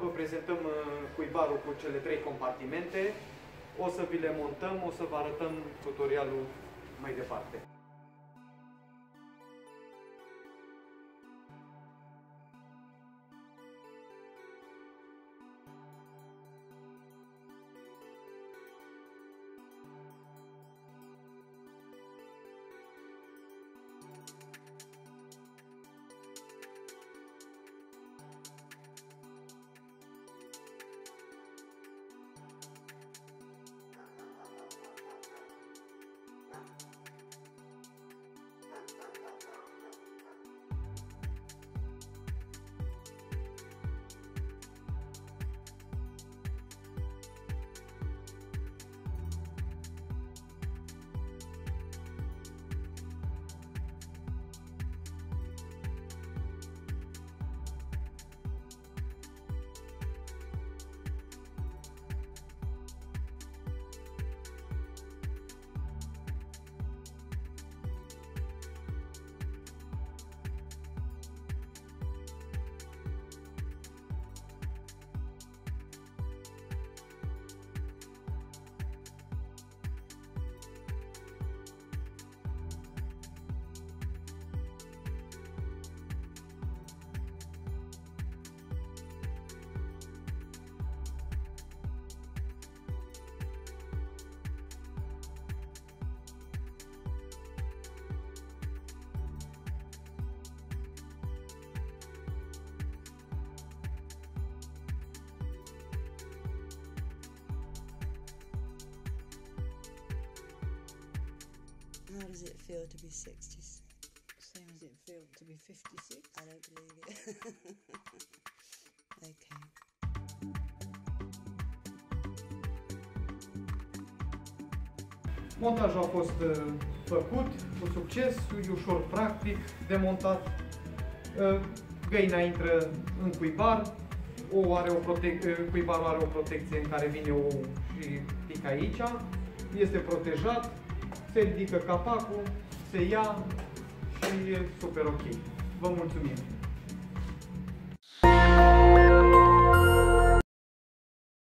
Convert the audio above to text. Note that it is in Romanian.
Vă prezentăm uh, cuibarul cu cele trei compartimente. O să vi le montăm, o să vă arătăm tutorialul mai departe. How does it feel to be 60? Same as it felt to be 56. I don't believe it. okay. Montajul a fost uh, făcut cu succes, e ușor practic de montat. Uh, Găina intră în cuibar, o are o protec- uh, cuibarul are o protecție în care vine o și pică aici, este protejat, se ridică capacul, se ia și e super ok. Vă mulțumim!